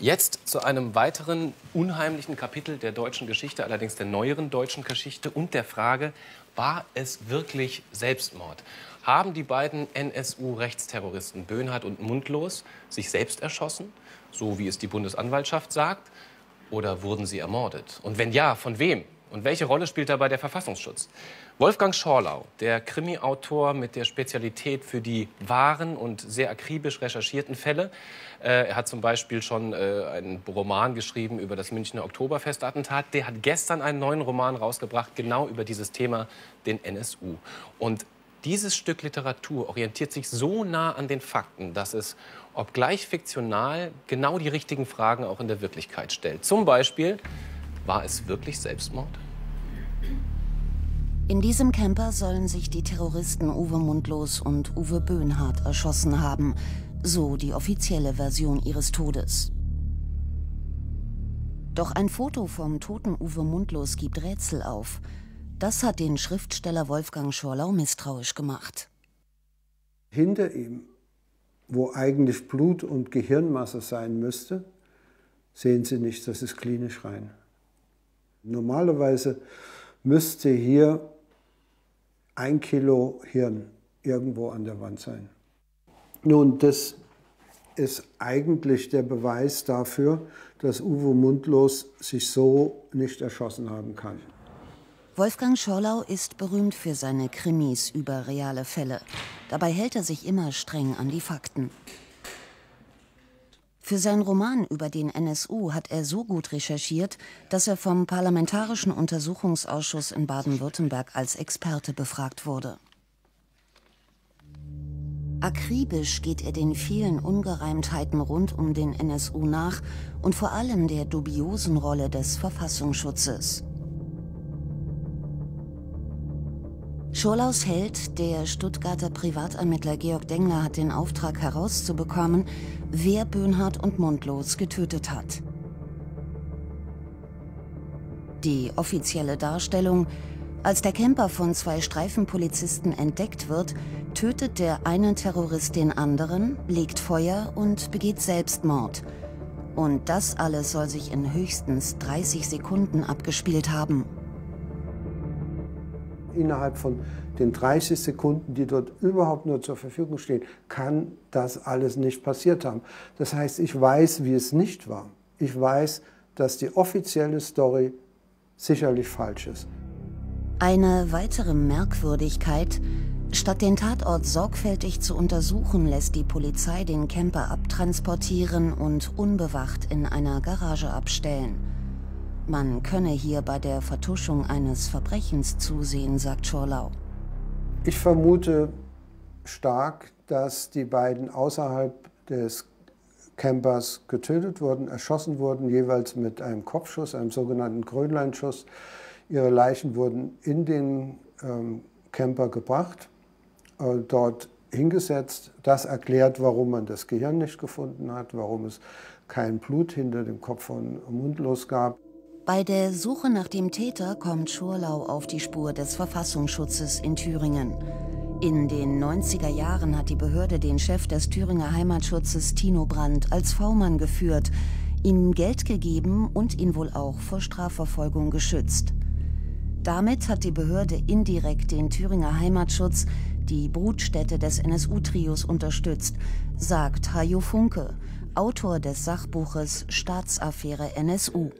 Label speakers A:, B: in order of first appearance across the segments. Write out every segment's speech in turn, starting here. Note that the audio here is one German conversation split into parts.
A: Jetzt zu einem weiteren unheimlichen Kapitel der deutschen Geschichte, allerdings der neueren deutschen Geschichte und der Frage, war es wirklich Selbstmord? Haben die beiden NSU-Rechtsterroristen Böhnhardt und Mundlos sich selbst erschossen, so wie es die Bundesanwaltschaft sagt, oder wurden sie ermordet? Und wenn ja, von wem? Und welche Rolle spielt dabei der Verfassungsschutz? Wolfgang Schorlau, der Krimi-Autor mit der Spezialität für die wahren und sehr akribisch recherchierten Fälle. Äh, er hat zum Beispiel schon äh, einen Roman geschrieben über das Münchner Oktoberfestattentat. Der hat gestern einen neuen Roman rausgebracht, genau über dieses Thema, den NSU. Und dieses Stück Literatur orientiert sich so nah an den Fakten, dass es, obgleich fiktional, genau die richtigen Fragen auch in der Wirklichkeit stellt. Zum Beispiel, war es wirklich Selbstmord?
B: In diesem Camper sollen sich die Terroristen Uwe Mundlos und Uwe Böhnhardt erschossen haben, so die offizielle Version ihres Todes. Doch ein Foto vom toten Uwe Mundlos gibt Rätsel auf. Das hat den Schriftsteller Wolfgang Schorlau misstrauisch gemacht.
C: Hinter ihm, wo eigentlich Blut und Gehirnmasse sein müsste, sehen Sie nicht, das ist klinisch rein. Normalerweise müsste hier ein Kilo Hirn irgendwo an der Wand sein. Nun, das ist eigentlich der Beweis dafür, dass Uwe Mundlos sich so nicht erschossen haben kann.
B: Wolfgang Schorlau ist berühmt für seine Krimis über reale Fälle. Dabei hält er sich immer streng an die Fakten. Für seinen Roman über den NSU hat er so gut recherchiert, dass er vom Parlamentarischen Untersuchungsausschuss in Baden-Württemberg als Experte befragt wurde. Akribisch geht er den vielen Ungereimtheiten rund um den NSU nach und vor allem der dubiosen Rolle des Verfassungsschutzes. Scholaus Held, der Stuttgarter Privatermittler Georg Dengler, hat den Auftrag herauszubekommen, wer Böhnhardt und Mundlos getötet hat. Die offizielle Darstellung, als der Camper von zwei Streifenpolizisten entdeckt wird, tötet der eine Terrorist den anderen, legt Feuer und begeht Selbstmord. Und das alles soll sich in höchstens 30 Sekunden abgespielt haben
C: innerhalb von den 30 Sekunden, die dort überhaupt nur zur Verfügung stehen, kann das alles nicht passiert haben. Das heißt, ich weiß, wie es nicht war. Ich weiß, dass die offizielle Story sicherlich falsch ist.
B: Eine weitere Merkwürdigkeit, statt den Tatort sorgfältig zu untersuchen, lässt die Polizei den Camper abtransportieren und unbewacht in einer Garage abstellen. Man könne hier bei der Vertuschung eines Verbrechens zusehen, sagt Schorlau.
C: Ich vermute stark, dass die beiden außerhalb des Campers getötet wurden, erschossen wurden, jeweils mit einem Kopfschuss, einem sogenannten Grönleinschuss. Ihre Leichen wurden in den ähm, Camper gebracht, äh, dort hingesetzt. Das erklärt, warum man das Gehirn nicht gefunden hat, warum es kein Blut hinter dem Kopf von Mundlos gab.
B: Bei der Suche nach dem Täter kommt Schurlau auf die Spur des Verfassungsschutzes in Thüringen. In den 90er Jahren hat die Behörde den Chef des Thüringer Heimatschutzes Tino Brandt als V-Mann geführt, ihm Geld gegeben und ihn wohl auch vor Strafverfolgung geschützt. Damit hat die Behörde indirekt den Thüringer Heimatschutz, die Brutstätte des NSU-Trios, unterstützt, sagt Hajo Funke, Autor des Sachbuches Staatsaffäre NSU.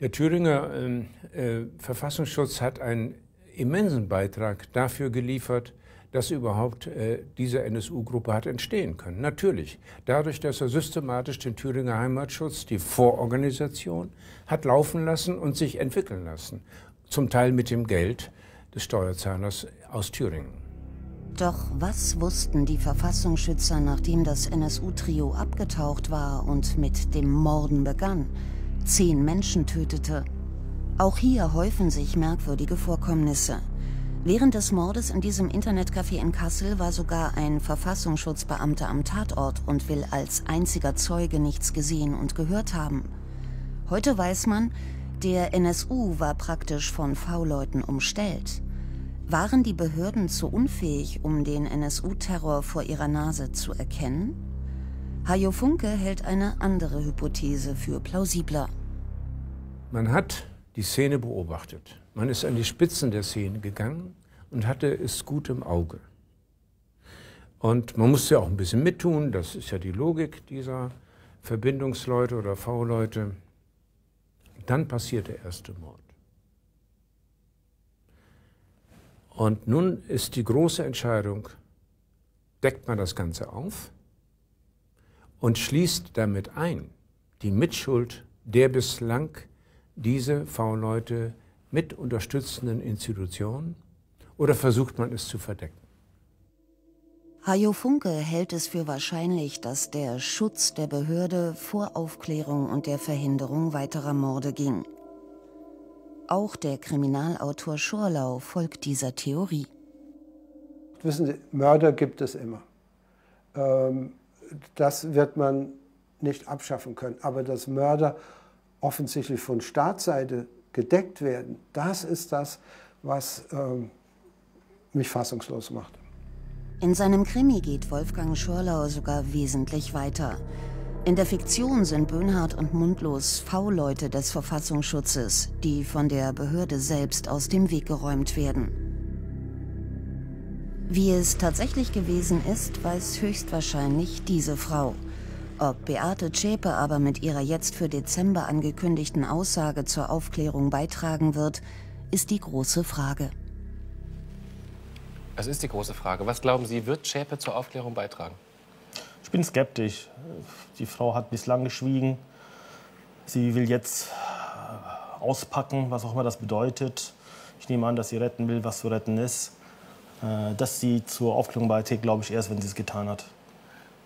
D: Der Thüringer ähm, äh, Verfassungsschutz hat einen immensen Beitrag dafür geliefert, dass überhaupt äh, diese NSU-Gruppe hat entstehen können. Natürlich, dadurch, dass er systematisch den Thüringer Heimatschutz, die Vororganisation, hat laufen lassen und sich entwickeln lassen. Zum Teil mit dem Geld des Steuerzahlers aus Thüringen.
B: Doch was wussten die Verfassungsschützer, nachdem das NSU-Trio abgetaucht war und mit dem Morden begann? Zehn Menschen tötete. Auch hier häufen sich merkwürdige Vorkommnisse. Während des Mordes in diesem Internetcafé in Kassel war sogar ein Verfassungsschutzbeamter am Tatort und will als einziger Zeuge nichts gesehen und gehört haben. Heute weiß man, der NSU war praktisch von V-Leuten umstellt. Waren die Behörden zu unfähig, um den NSU-Terror vor ihrer Nase zu erkennen? Hajo Funke hält eine andere Hypothese für plausibler.
D: Man hat die Szene beobachtet. Man ist an die Spitzen der Szene gegangen und hatte es gut im Auge. Und man musste ja auch ein bisschen mittun, das ist ja die Logik dieser Verbindungsleute oder V-Leute. Dann passiert der erste Mord. Und nun ist die große Entscheidung, deckt man das Ganze auf und schließt damit ein die Mitschuld der bislang diese V-Leute mit unterstützenden Institutionen oder versucht man es zu verdecken?
B: Hajo Funke hält es für wahrscheinlich, dass der Schutz der Behörde vor Aufklärung und der Verhinderung weiterer Morde ging. Auch der Kriminalautor Schorlau folgt dieser Theorie.
C: Wissen Sie, Mörder gibt es immer. Ähm, das wird man nicht abschaffen können. Aber dass Mörder offensichtlich von Staatsseite gedeckt werden, das ist das, was ähm, mich fassungslos macht.
B: In seinem Krimi geht Wolfgang Schorlau sogar wesentlich weiter. In der Fiktion sind Böhnhardt und Mundlos V-Leute des Verfassungsschutzes, die von der Behörde selbst aus dem Weg geräumt werden. Wie es tatsächlich gewesen ist, weiß höchstwahrscheinlich diese Frau. Ob Beate Zschäpe aber mit ihrer jetzt für Dezember angekündigten Aussage zur Aufklärung beitragen wird, ist die große Frage.
A: Das ist die große Frage. Was glauben Sie, wird Zschäpe zur Aufklärung beitragen?
E: Ich bin skeptisch. Die Frau hat bislang geschwiegen. Sie will jetzt äh, auspacken, was auch immer das bedeutet. Ich nehme an, dass sie retten will, was zu retten ist. Äh, dass sie zur Aufklärung beiträgt, glaube ich erst, wenn sie es getan hat.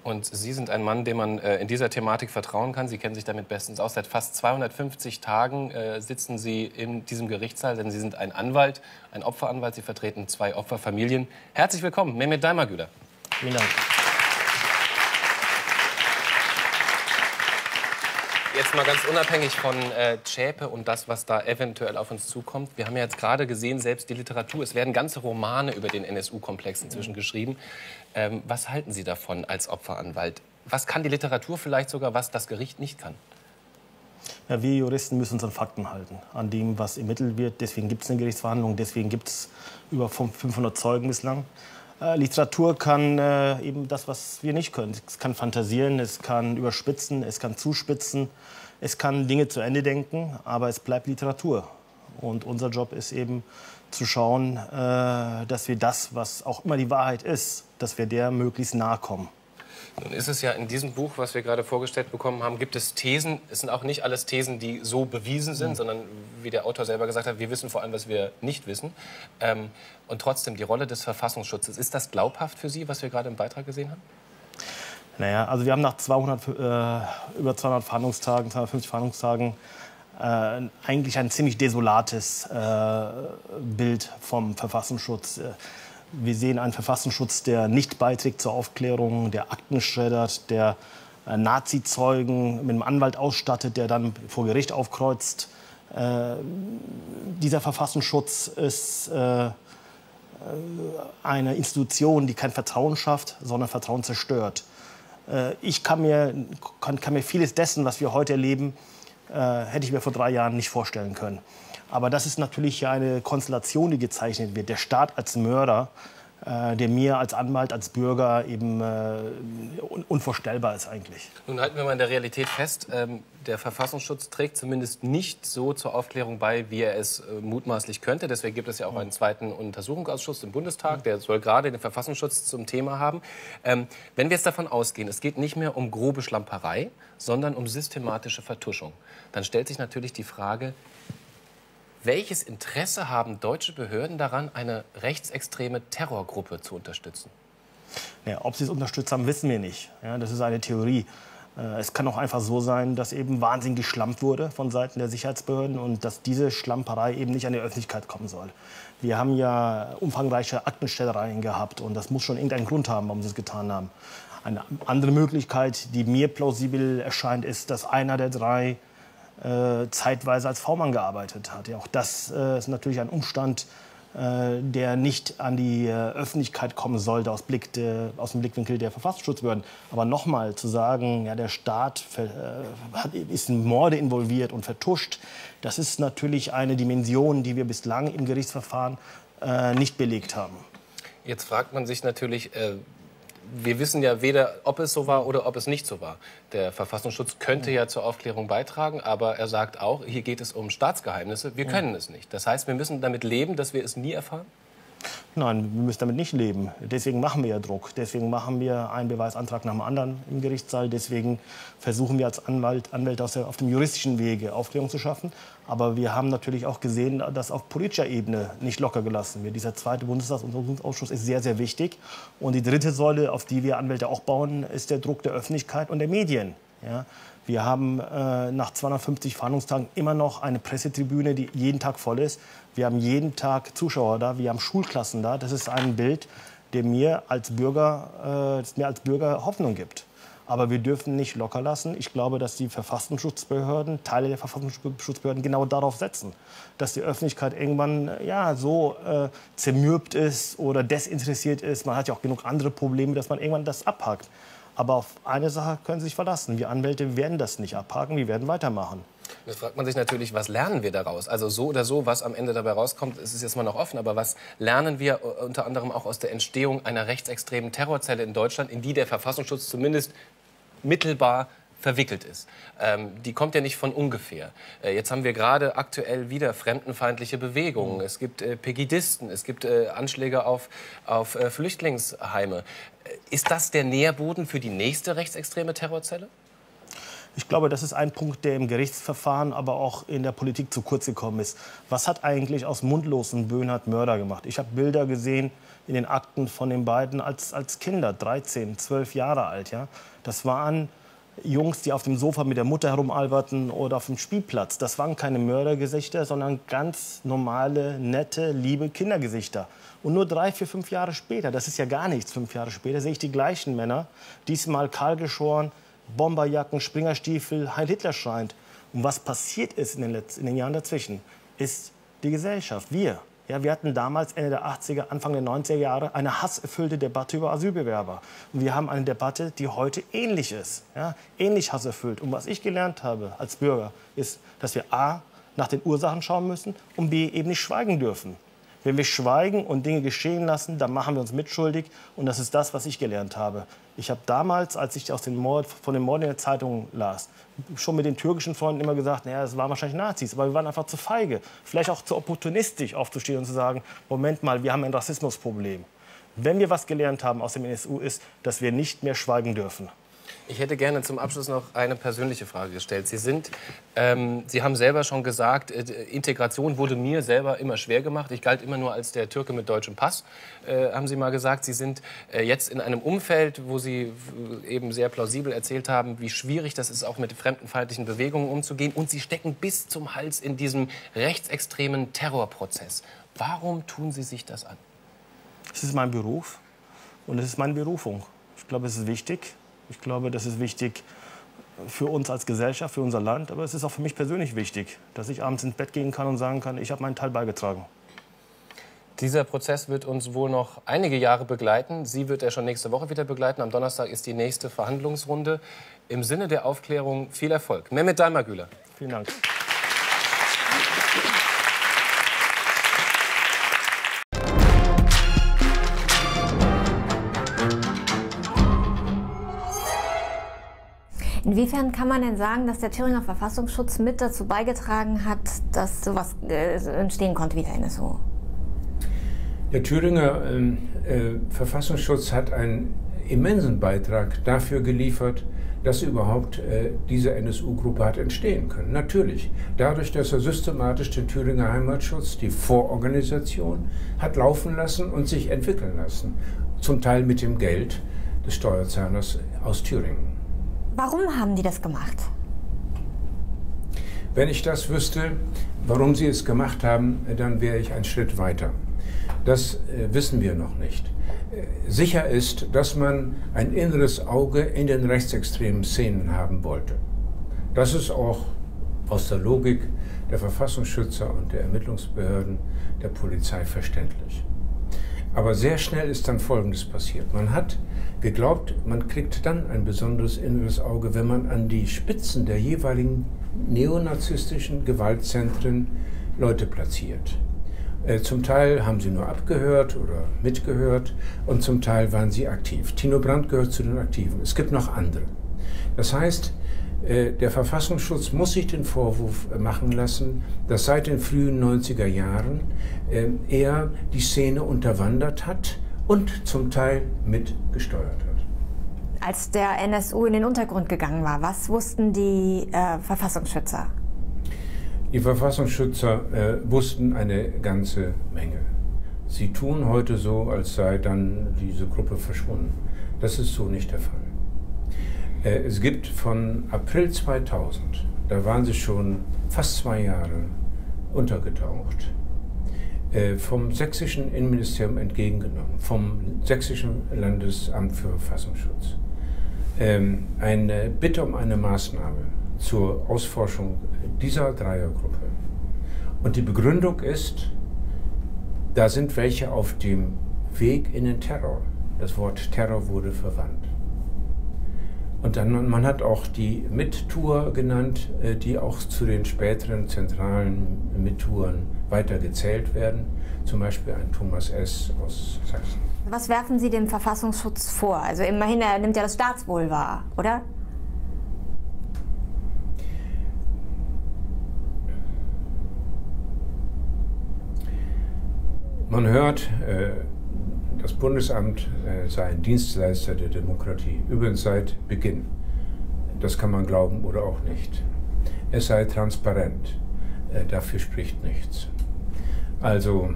A: Und Sie sind ein Mann, dem man äh, in dieser Thematik vertrauen kann. Sie kennen sich damit bestens aus. Seit fast 250 Tagen äh, sitzen Sie in diesem Gerichtssaal, denn Sie sind ein Anwalt, ein Opferanwalt. Sie vertreten zwei Opferfamilien. Herzlich willkommen, Mehmet Daimagüler.
E: Vielen Dank.
A: Jetzt mal ganz unabhängig von äh, Zschäpe und das, was da eventuell auf uns zukommt. Wir haben ja jetzt gerade gesehen, selbst die Literatur, es werden ganze Romane über den NSU-Komplex inzwischen geschrieben. Ähm, was halten Sie davon als Opferanwalt? Was kann die Literatur vielleicht sogar, was das Gericht nicht kann?
E: Ja, wir Juristen müssen uns an Fakten halten, an dem, was ermittelt wird. Deswegen gibt es eine Gerichtsverhandlung, deswegen gibt es über 500 Zeugen bislang. Äh, Literatur kann äh, eben das, was wir nicht können. Es kann fantasieren, es kann überspitzen, es kann zuspitzen, es kann Dinge zu Ende denken, aber es bleibt Literatur. Und unser Job ist eben zu schauen, äh, dass wir das, was auch immer die Wahrheit ist, dass wir der möglichst nahe kommen.
A: Nun ist es ja in diesem Buch, was wir gerade vorgestellt bekommen haben, gibt es Thesen. Es sind auch nicht alles Thesen, die so bewiesen sind, mhm. sondern wie der Autor selber gesagt hat, wir wissen vor allem, was wir nicht wissen. Ähm, und trotzdem die Rolle des Verfassungsschutzes. Ist das glaubhaft für Sie, was wir gerade im Beitrag gesehen haben?
E: Naja, also wir haben nach 200, äh, über 200 Verhandlungstagen, 250 Verhandlungstagen äh, eigentlich ein ziemlich desolates äh, Bild vom Verfassungsschutz. Äh, wir sehen einen Verfassungsschutz, der nicht beiträgt zur Aufklärung, der Akten schreddert, der äh, Nazi-Zeugen mit einem Anwalt ausstattet, der dann vor Gericht aufkreuzt. Äh, dieser Verfassungsschutz ist äh, eine Institution, die kein Vertrauen schafft, sondern Vertrauen zerstört. Äh, ich kann mir, kann, kann mir vieles dessen, was wir heute erleben, äh, hätte ich mir vor drei Jahren nicht vorstellen können. Aber das ist natürlich eine Konstellation, die gezeichnet wird. Der Staat als Mörder, äh, der mir als Anwalt, als Bürger eben äh, unvorstellbar ist eigentlich.
A: Nun halten wir mal in der Realität fest, ähm, der Verfassungsschutz trägt zumindest nicht so zur Aufklärung bei, wie er es äh, mutmaßlich könnte. Deswegen gibt es ja auch einen zweiten Untersuchungsausschuss im Bundestag, der soll gerade den Verfassungsschutz zum Thema haben. Ähm, wenn wir jetzt davon ausgehen, es geht nicht mehr um grobe Schlamperei, sondern um systematische Vertuschung, dann stellt sich natürlich die Frage, welches Interesse haben deutsche Behörden daran, eine rechtsextreme Terrorgruppe zu unterstützen?
E: Ja, ob sie es unterstützt haben, wissen wir nicht. Ja, das ist eine Theorie. Äh, es kann auch einfach so sein, dass eben Wahnsinn geschlampt wurde von Seiten der Sicherheitsbehörden und dass diese Schlamperei eben nicht an die Öffentlichkeit kommen soll. Wir haben ja umfangreiche Aktenstellereien gehabt und das muss schon irgendeinen Grund haben, warum sie es getan haben. Eine andere Möglichkeit, die mir plausibel erscheint, ist, dass einer der drei äh, zeitweise als V-Mann gearbeitet hat. Ja, auch das äh, ist natürlich ein Umstand, äh, der nicht an die äh, Öffentlichkeit kommen sollte aus, Blick de, aus dem Blickwinkel der Verfassungsschutzbehörden. Aber nochmal zu sagen, ja, der Staat äh, hat, ist in Morde involviert und vertuscht, das ist natürlich eine Dimension, die wir bislang im Gerichtsverfahren äh, nicht belegt haben.
A: Jetzt fragt man sich natürlich, äh, wir wissen ja weder, ob es so war oder ob es nicht so war. Der Verfassungsschutz könnte ja zur Aufklärung beitragen, aber er sagt auch, hier geht es um Staatsgeheimnisse, wir können es nicht. Das heißt, wir müssen damit leben, dass wir es nie erfahren?
E: Nein, wir müssen damit nicht leben. Deswegen machen wir ja Druck. Deswegen machen wir einen Beweisantrag nach dem anderen im Gerichtssaal. Deswegen versuchen wir als Anwalt, Anwälte auf dem juristischen Wege Aufklärung zu schaffen. Aber wir haben natürlich auch gesehen, dass auf politischer Ebene nicht locker gelassen wird. Dieser zweite Bundestagsuntersuchungsausschuss ist sehr, sehr wichtig. Und die dritte Säule, auf die wir Anwälte auch bauen, ist der Druck der Öffentlichkeit und der Medien. Ja, wir haben äh, nach 250 Verhandlungstagen immer noch eine Pressetribüne, die jeden Tag voll ist. Wir haben jeden Tag Zuschauer da, wir haben Schulklassen da. Das ist ein Bild, der mir als Bürger, äh, mir als Bürger Hoffnung gibt. Aber wir dürfen nicht locker lassen. Ich glaube, dass die Verfassungsschutzbehörden, Teile der Verfassungsschutzbehörden genau darauf setzen, dass die Öffentlichkeit irgendwann ja, so äh, zermürbt ist oder desinteressiert ist. Man hat ja auch genug andere Probleme, dass man irgendwann das abhakt. Aber auf eine Sache können Sie sich verlassen. Wir Anwälte werden das nicht abhaken, wir werden weitermachen.
A: Jetzt fragt man sich natürlich, was lernen wir daraus? Also so oder so, was am Ende dabei rauskommt, ist es jetzt mal noch offen. Aber was lernen wir äh, unter anderem auch aus der Entstehung einer rechtsextremen Terrorzelle in Deutschland, in die der Verfassungsschutz zumindest mittelbar verwickelt ist. Ähm, die kommt ja nicht von ungefähr. Äh, jetzt haben wir gerade aktuell wieder fremdenfeindliche Bewegungen. Mhm. Es gibt äh, Pegidisten, es gibt äh, Anschläge auf, auf äh, Flüchtlingsheime. Ist das der Nährboden für die nächste rechtsextreme Terrorzelle?
E: Ich glaube, das ist ein Punkt, der im Gerichtsverfahren, aber auch in der Politik zu kurz gekommen ist. Was hat eigentlich aus mundlosen Böhnhardt Mörder gemacht? Ich habe Bilder gesehen in den Akten von den beiden als, als Kinder, 13, 12 Jahre alt. Ja? Das waren Jungs, die auf dem Sofa mit der Mutter herumalberten oder auf dem Spielplatz. Das waren keine Mördergesichter, sondern ganz normale, nette, liebe Kindergesichter. Und nur drei, vier, fünf Jahre später, das ist ja gar nichts, fünf Jahre später, sehe ich die gleichen Männer, diesmal kahlgeschoren, Bomberjacken, Springerstiefel, Heil Hitler schreiend. Und was passiert ist in den, letzten, in den Jahren dazwischen, ist die Gesellschaft, wir. Ja, wir hatten damals Ende der 80er, Anfang der 90er Jahre eine hasserfüllte Debatte über Asylbewerber. Und wir haben eine Debatte, die heute ähnlich ist, ja, ähnlich hasserfüllt. Und was ich gelernt habe als Bürger, ist, dass wir A, nach den Ursachen schauen müssen und B, eben nicht schweigen dürfen. Wenn wir schweigen und Dinge geschehen lassen, dann machen wir uns mitschuldig. Und das ist das, was ich gelernt habe. Ich habe damals, als ich aus den Mord, von den Morden in der Zeitung las, schon mit den türkischen Freunden immer gesagt, naja, das waren wahrscheinlich Nazis. Aber wir waren einfach zu feige. Vielleicht auch zu opportunistisch aufzustehen und zu sagen, Moment mal, wir haben ein Rassismusproblem. Wenn wir was gelernt haben aus dem NSU, ist, dass wir nicht mehr schweigen dürfen.
A: Ich hätte gerne zum Abschluss noch eine persönliche Frage gestellt. Sie sind, ähm, Sie haben selber schon gesagt, äh, Integration wurde mir selber immer schwer gemacht. Ich galt immer nur als der Türke mit deutschem Pass, äh, haben Sie mal gesagt. Sie sind äh, jetzt in einem Umfeld, wo Sie eben sehr plausibel erzählt haben, wie schwierig das ist, auch mit fremdenfeindlichen Bewegungen umzugehen. Und Sie stecken bis zum Hals in diesem rechtsextremen Terrorprozess. Warum tun Sie sich das an?
E: Es ist mein Beruf und es ist meine Berufung. Ich glaube, es ist wichtig. Ich glaube, das ist wichtig für uns als Gesellschaft, für unser Land. Aber es ist auch für mich persönlich wichtig, dass ich abends ins Bett gehen kann und sagen kann, ich habe meinen Teil beigetragen.
A: Dieser Prozess wird uns wohl noch einige Jahre begleiten. Sie wird er schon nächste Woche wieder begleiten. Am Donnerstag ist die nächste Verhandlungsrunde. Im Sinne der Aufklärung viel Erfolg. Mehmet Dalmagüler.
E: Vielen Dank.
F: Inwiefern kann man denn sagen, dass der Thüringer Verfassungsschutz mit dazu beigetragen hat, dass sowas äh, entstehen konnte wie der NSU?
D: Der Thüringer ähm, äh, Verfassungsschutz hat einen immensen Beitrag dafür geliefert, dass überhaupt äh, diese NSU-Gruppe hat entstehen können. Natürlich, dadurch, dass er systematisch den Thüringer Heimatschutz, die Vororganisation, hat laufen lassen und sich entwickeln lassen. Zum Teil mit dem Geld des Steuerzahlers aus Thüringen.
F: Warum haben die das gemacht?
D: Wenn ich das wüsste, warum sie es gemacht haben, dann wäre ich einen Schritt weiter. Das äh, wissen wir noch nicht. Äh, sicher ist, dass man ein inneres Auge in den rechtsextremen Szenen haben wollte. Das ist auch aus der Logik der Verfassungsschützer und der Ermittlungsbehörden der Polizei verständlich. Aber sehr schnell ist dann Folgendes passiert. Man hat geglaubt, man kriegt dann ein besonderes inneres Auge, wenn man an die Spitzen der jeweiligen neonazistischen Gewaltzentren Leute platziert. Äh, zum Teil haben sie nur abgehört oder mitgehört und zum Teil waren sie aktiv. Tino Brandt gehört zu den Aktiven. Es gibt noch andere. Das heißt, äh, der Verfassungsschutz muss sich den Vorwurf machen lassen, dass seit den frühen 90er Jahren äh, er die Szene unterwandert hat und zum Teil mitgesteuert hat.
F: Als der NSU in den Untergrund gegangen war, was wussten die äh, Verfassungsschützer?
D: Die Verfassungsschützer äh, wussten eine ganze Menge. Sie tun heute so, als sei dann diese Gruppe verschwunden. Das ist so nicht der Fall. Äh, es gibt von April 2000, da waren sie schon fast zwei Jahre untergetaucht, vom sächsischen Innenministerium entgegengenommen, vom sächsischen Landesamt für Verfassungsschutz, ähm, eine Bitte um eine Maßnahme zur Ausforschung dieser Dreiergruppe. Und die Begründung ist, da sind welche auf dem Weg in den Terror. Das Wort Terror wurde verwandt. Und dann, man hat auch die Mittour genannt, äh, die auch zu den späteren zentralen Mittouren weiter gezählt werden. Zum Beispiel ein Thomas S. aus Sachsen.
F: Was werfen Sie dem Verfassungsschutz vor? Also immerhin, er nimmt ja das Staatswohl wahr, oder?
D: Man hört, äh, das Bundesamt äh, sei ein Dienstleister der Demokratie, übrigens seit Beginn. Das kann man glauben oder auch nicht. Es sei transparent, äh, dafür spricht nichts. Also,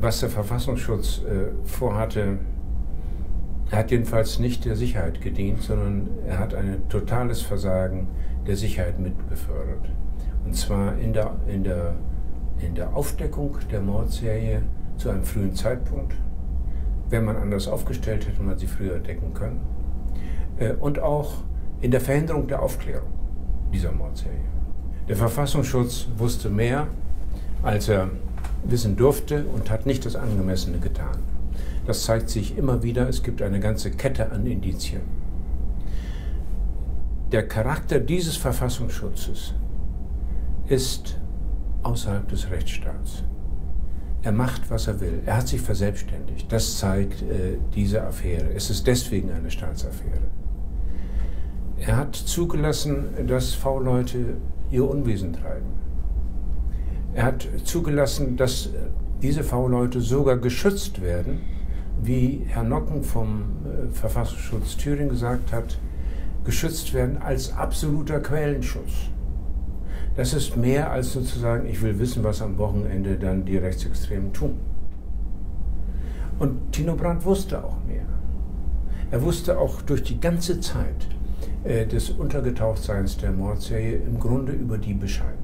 D: was der Verfassungsschutz äh, vorhatte, hat jedenfalls nicht der Sicherheit gedient, sondern er hat ein totales Versagen der Sicherheit mitbefördert. Und zwar in der, in der, in der Aufdeckung der Mordserie zu einem frühen Zeitpunkt, Wäre man anders aufgestellt, hätte man sie früher entdecken können. Äh, und auch in der Verhinderung der Aufklärung dieser Mordserie. Der Verfassungsschutz wusste mehr, als er wissen durfte und hat nicht das Angemessene getan. Das zeigt sich immer wieder. Es gibt eine ganze Kette an Indizien. Der Charakter dieses Verfassungsschutzes ist außerhalb des Rechtsstaats. Er macht, was er will. Er hat sich verselbstständigt. Das zeigt äh, diese Affäre. Es ist deswegen eine Staatsaffäre. Er hat zugelassen, dass V-Leute ihr Unwesen treiben. Er hat zugelassen, dass diese V-Leute sogar geschützt werden, wie Herr Nocken vom äh, Verfassungsschutz Thüringen gesagt hat, geschützt werden als absoluter Quellenschutz. Das ist mehr als sozusagen, ich will wissen, was am Wochenende dann die Rechtsextremen tun. Und Tino Brandt wusste auch mehr. Er wusste auch durch die ganze Zeit äh, des Untergetauchtseins der Mordserie im Grunde über die Bescheid.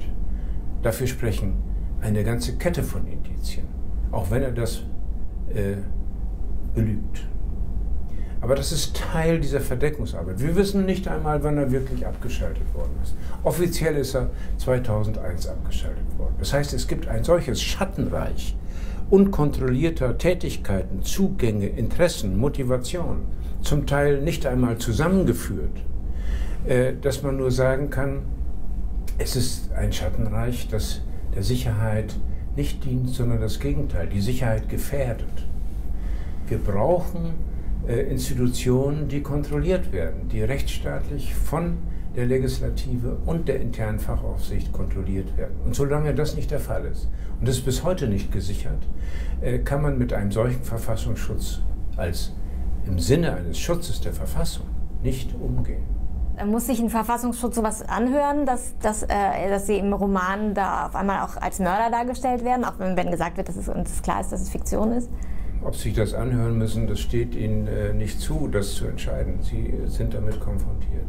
D: Dafür sprechen eine ganze Kette von Indizien, auch wenn er das äh, belügt. Aber das ist Teil dieser Verdeckungsarbeit. Wir wissen nicht einmal, wann er wirklich abgeschaltet worden ist. Offiziell ist er 2001 abgeschaltet worden. Das heißt, es gibt ein solches Schattenreich unkontrollierter Tätigkeiten, Zugänge, Interessen, Motivationen, zum Teil nicht einmal zusammengeführt, äh, dass man nur sagen kann, es ist ein Schattenreich, das der Sicherheit nicht dient, sondern das Gegenteil, die Sicherheit gefährdet. Wir brauchen Institutionen, die kontrolliert werden, die rechtsstaatlich von der Legislative und der internen Fachaufsicht kontrolliert werden. Und solange das nicht der Fall ist, und das ist bis heute nicht gesichert, äh, kann man mit einem solchen Verfassungsschutz als im Sinne eines Schutzes der Verfassung nicht umgehen.
F: Muss sich ein Verfassungsschutz sowas anhören, dass, dass, äh, dass sie im Roman da auf einmal auch als Mörder dargestellt werden, auch wenn gesagt wird, dass es uns klar ist, dass es Fiktion ist?
D: Ob Sie das anhören müssen, das steht Ihnen äh, nicht zu, das zu entscheiden. Sie sind damit konfrontiert.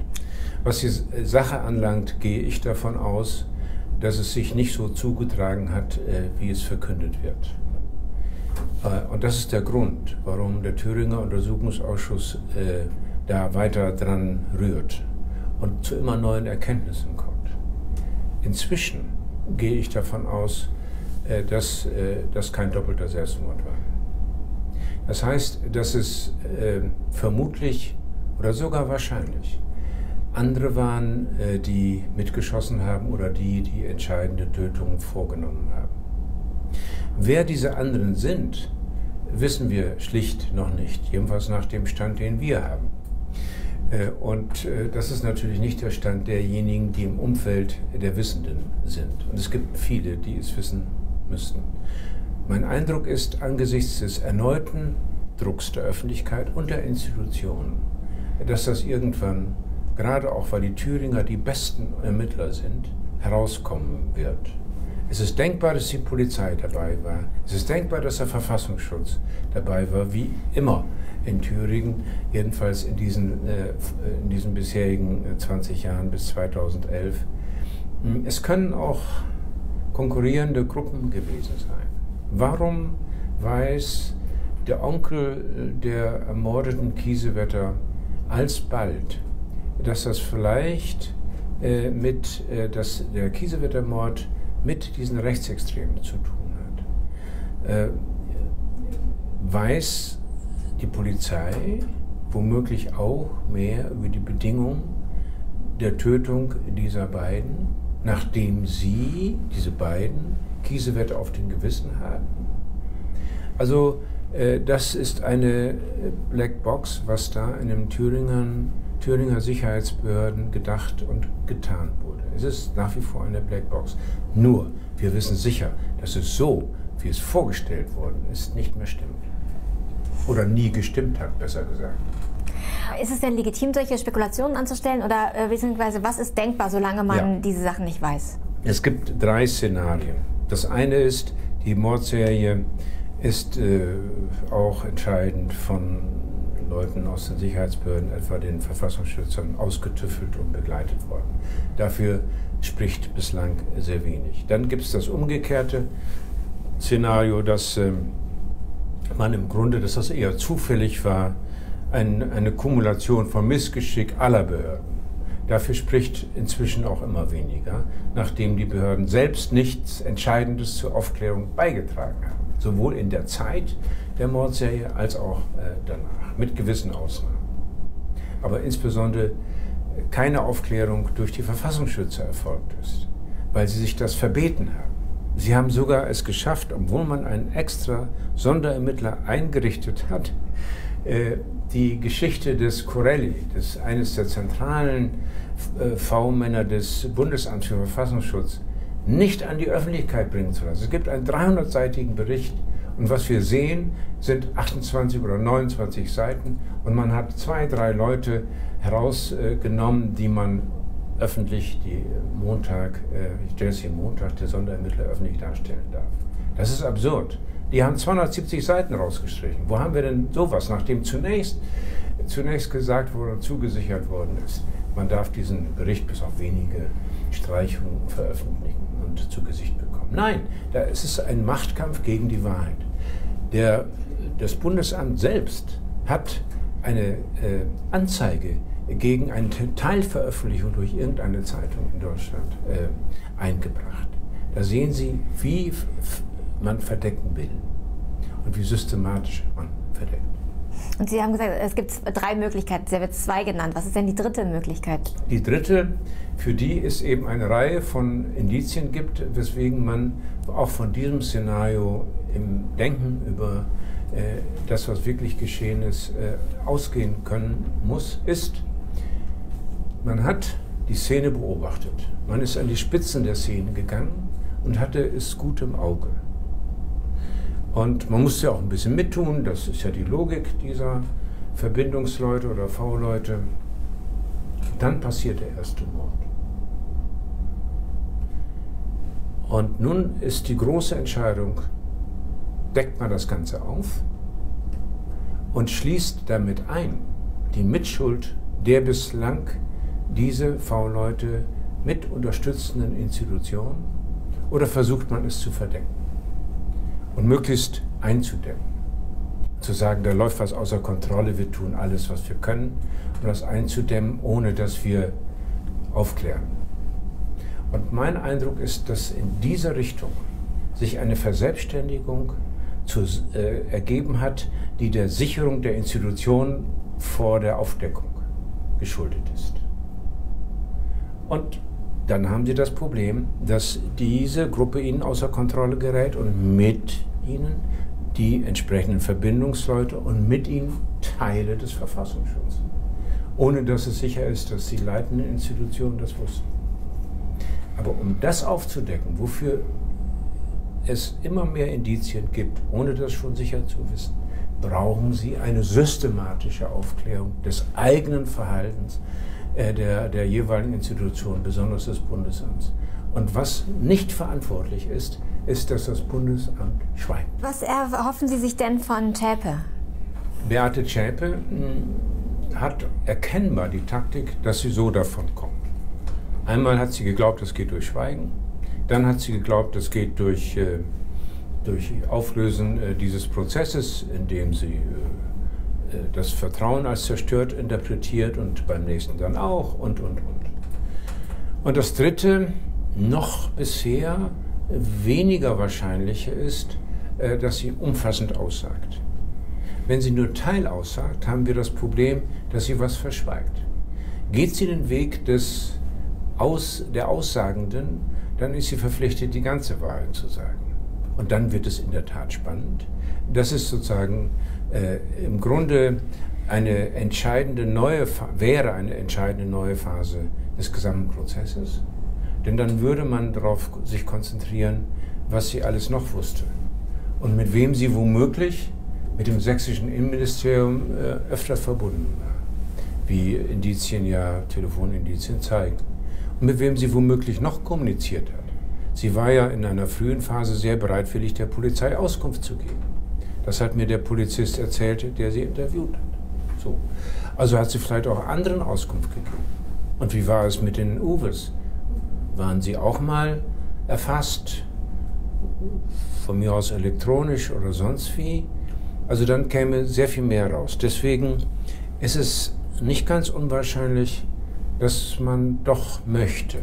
D: Was die Sache anlangt, gehe ich davon aus, dass es sich nicht so zugetragen hat, äh, wie es verkündet wird. Äh, und das ist der Grund, warum der Thüringer Untersuchungsausschuss äh, da weiter dran rührt und zu immer neuen Erkenntnissen kommt. inzwischen gehe ich davon aus, äh, dass das kein doppelter Selbstmord war. Das heißt, dass es äh, vermutlich oder sogar wahrscheinlich andere waren, äh, die mitgeschossen haben oder die die entscheidende Tötung vorgenommen haben. Wer diese anderen sind, wissen wir schlicht noch nicht, jedenfalls nach dem Stand, den wir haben. Äh, und äh, das ist natürlich nicht der Stand derjenigen, die im Umfeld der Wissenden sind. Und es gibt viele, die es wissen müssten. Mein Eindruck ist, angesichts des erneuten Drucks der Öffentlichkeit und der Institutionen, dass das irgendwann, gerade auch weil die Thüringer die besten Ermittler sind, herauskommen wird. Es ist denkbar, dass die Polizei dabei war. Es ist denkbar, dass der Verfassungsschutz dabei war, wie immer in Thüringen, jedenfalls in diesen, äh, in diesen bisherigen 20 äh, Jahren bis 2011. Es können auch konkurrierende Gruppen gewesen sein. Warum weiß der Onkel der ermordeten Kiesewetter alsbald, dass das vielleicht äh, mit, äh, dass der Kiesewettermord mit diesen Rechtsextremen zu tun hat. Äh, weiß die Polizei womöglich auch mehr über die Bedingungen der Tötung dieser beiden, nachdem sie, diese beiden, Kiesewetter auf dem Gewissen haben. Also äh, das ist eine äh, Blackbox, was da in den Thüringern, Thüringer Sicherheitsbehörden gedacht und getan wurde. Es ist nach wie vor eine Blackbox. Nur, wir wissen sicher, dass es so, wie es vorgestellt worden ist, nicht mehr stimmt. Oder nie gestimmt hat, besser gesagt.
F: Ist es denn legitim, solche Spekulationen anzustellen? Oder äh, beziehungsweise was ist denkbar, solange man ja. diese Sachen nicht weiß?
D: Es gibt drei Szenarien. Das eine ist, die Mordserie ist äh, auch entscheidend von Leuten aus den Sicherheitsbehörden, etwa den Verfassungsschützern, ausgetüffelt und begleitet worden. Dafür spricht bislang sehr wenig. Dann gibt es das umgekehrte Szenario, dass äh, man im Grunde, dass das eher zufällig war, ein, eine Kumulation von Missgeschick aller Behörden. Dafür spricht inzwischen auch immer weniger, nachdem die Behörden selbst nichts Entscheidendes zur Aufklärung beigetragen haben sowohl in der Zeit der Mordserie als auch äh, danach, mit gewissen Ausnahmen. Aber insbesondere keine Aufklärung durch die Verfassungsschützer erfolgt ist, weil sie sich das verbeten haben. Sie haben sogar es geschafft, obwohl man einen extra Sonderermittler eingerichtet hat, äh, die Geschichte des Corelli, des eines der zentralen äh, V-Männer des Bundesamts für Verfassungsschutz, nicht an die Öffentlichkeit bringen zu lassen. Es gibt einen 300-seitigen Bericht und was wir sehen, sind 28 oder 29 Seiten und man hat zwei, drei Leute herausgenommen, die man öffentlich die Montag, äh, ich stelle es hier Montag, der Sonderermittler öffentlich darstellen darf. Das ist absurd. Die haben 270 Seiten rausgestrichen. Wo haben wir denn sowas, nachdem zunächst, zunächst gesagt wurde zugesichert worden ist, man darf diesen Bericht bis auf wenige Streichungen veröffentlichen und zu Gesicht bekommen. Nein, da ist es ein Machtkampf gegen die Wahrheit. Der, das Bundesamt selbst hat eine äh, Anzeige gegen eine Teilveröffentlichung durch irgendeine Zeitung in Deutschland äh, eingebracht. Da sehen Sie, wie man verdecken will und wie systematisch man verdeckt.
F: Und Sie haben gesagt, es gibt drei Möglichkeiten. Sie haben jetzt zwei genannt. Was ist denn die dritte Möglichkeit?
D: Die dritte, für die es eben eine Reihe von Indizien gibt, weswegen man auch von diesem Szenario im Denken über äh, das, was wirklich geschehen ist, äh, ausgehen können muss, ist, man hat die Szene beobachtet. Man ist an die Spitzen der Szene gegangen und hatte es gut im Auge. Und man musste ja auch ein bisschen mittun, das ist ja die Logik dieser Verbindungsleute oder V-Leute. Dann passiert der erste Mord. Und nun ist die große Entscheidung, deckt man das Ganze auf und schließt damit ein die Mitschuld der bislang diese V-Leute mit unterstützenden Institutionen oder versucht man es zu verdecken? Und möglichst einzudämmen. Zu sagen, da läuft was außer Kontrolle, wir tun alles, was wir können, um das einzudämmen, ohne dass wir aufklären. Und mein Eindruck ist, dass in dieser Richtung sich eine Verselbstständigung zu, äh, ergeben hat, die der Sicherung der Institutionen vor der Aufdeckung geschuldet ist. Und dann haben sie das Problem, dass diese Gruppe ihnen außer Kontrolle gerät und mit ihnen die entsprechenden Verbindungsleute und mit ihnen Teile des Verfassungsschutzes. Ohne dass es sicher ist, dass die leitenden Institutionen das wussten. Aber um das aufzudecken, wofür es immer mehr Indizien gibt, ohne das schon sicher zu wissen, brauchen sie eine systematische Aufklärung des eigenen Verhaltens der, der jeweiligen Institution, besonders des Bundesamts. Und was nicht verantwortlich ist, ist, dass das Bundesamt schweigt.
F: Was erhoffen Sie sich denn von Zschäpe?
D: Beate Zschäpe hm, hat erkennbar die Taktik, dass sie so davon kommt. Einmal hat sie geglaubt, es geht durch Schweigen. Dann hat sie geglaubt, es geht durch, äh, durch Auflösen äh, dieses Prozesses, indem sie äh, das Vertrauen als zerstört interpretiert und beim nächsten dann auch und, und, und. Und das Dritte, noch bisher weniger wahrscheinliche ist, dass sie umfassend aussagt. Wenn sie nur Teil aussagt, haben wir das Problem, dass sie was verschweigt. Geht sie den Weg des Aus, der Aussagenden, dann ist sie verpflichtet, die ganze Wahrheit zu sagen. Und dann wird es in der Tat spannend. Das ist sozusagen äh, im Grunde eine entscheidende neue, wäre eine entscheidende neue Phase des gesamten Prozesses. Denn dann würde man darauf sich konzentrieren, was sie alles noch wusste. Und mit wem sie womöglich mit dem sächsischen Innenministerium äh, öfter verbunden war. Wie Indizien ja, Telefonindizien zeigen und mit wem sie womöglich noch kommuniziert hat. Sie war ja in einer frühen Phase sehr bereitwillig, der Polizei Auskunft zu geben. Das hat mir der Polizist erzählt, der sie interviewt hat. So. Also hat sie vielleicht auch anderen Auskunft gegeben. Und wie war es mit den Uwes? Waren sie auch mal erfasst? Von mir aus elektronisch oder sonst wie? Also dann käme sehr viel mehr raus. Deswegen ist es nicht ganz unwahrscheinlich, dass man doch möchte,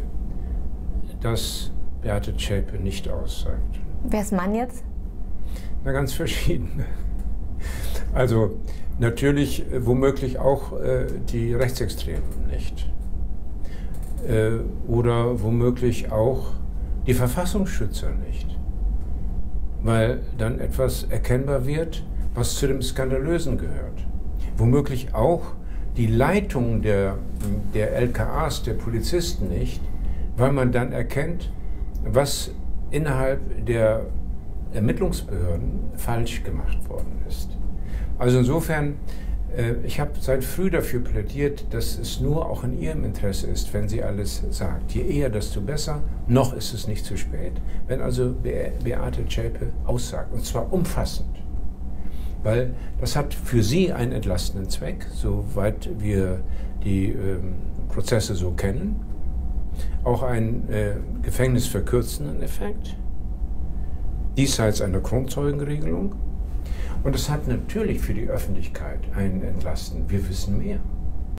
D: dass Beate Zschäpe nicht aussagt.
F: Wer ist Mann jetzt?
D: Na, ganz verschiedene. Also natürlich äh, womöglich auch äh, die Rechtsextremen nicht. Äh, oder womöglich auch die Verfassungsschützer nicht. Weil dann etwas erkennbar wird, was zu dem Skandalösen gehört. Womöglich auch die Leitung der, der LKAs, der Polizisten nicht, weil man dann erkennt, was innerhalb der Ermittlungsbehörden falsch gemacht worden ist. Also insofern, äh, ich habe seit früh dafür plädiert, dass es nur auch in Ihrem Interesse ist, wenn sie alles sagt. Je eher, desto besser. Noch ist es nicht zu spät. Wenn also Beate Zschäpe aussagt, und zwar umfassend, weil das hat für sie einen entlastenden Zweck, soweit wir die ähm, Prozesse so kennen, auch einen äh, gefängnisverkürzenden Effekt, diesseits einer Grundzeugenregelung. Und es hat natürlich für die Öffentlichkeit einen Entlasten. Wir wissen mehr.